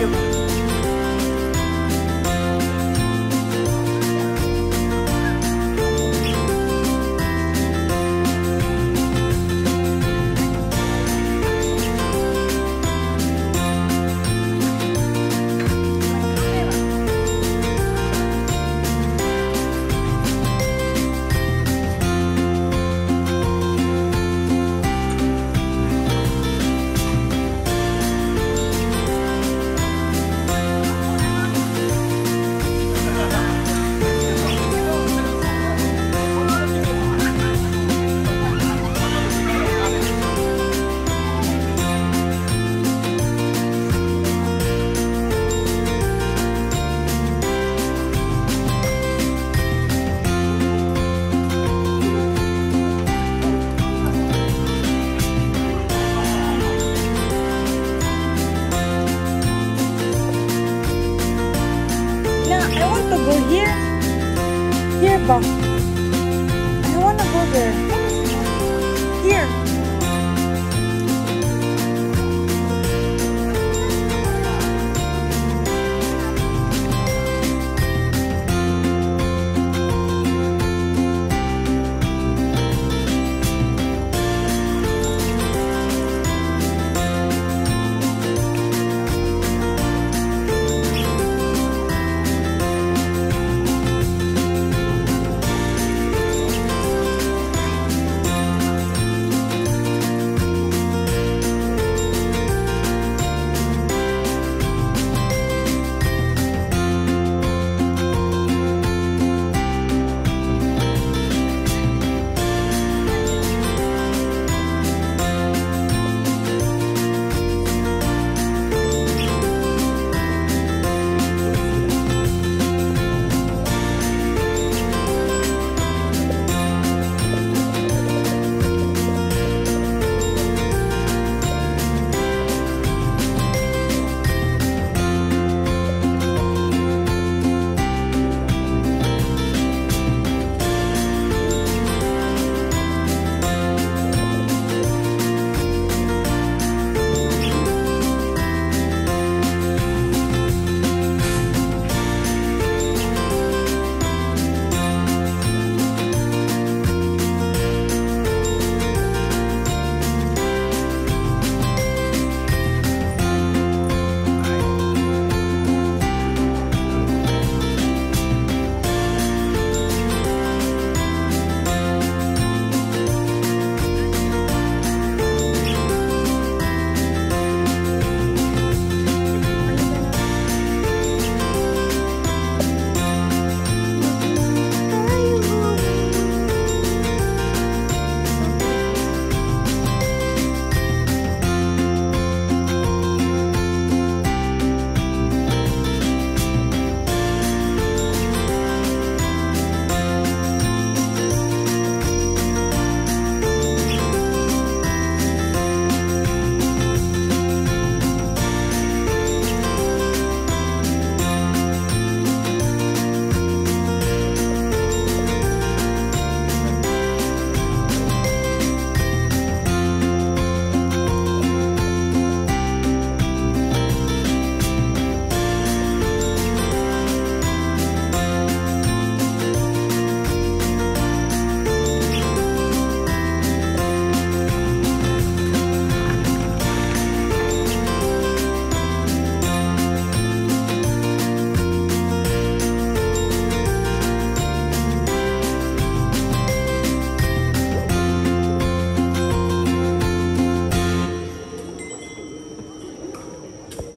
Ko